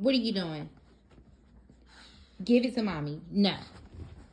What are you doing? Give it to mommy. No.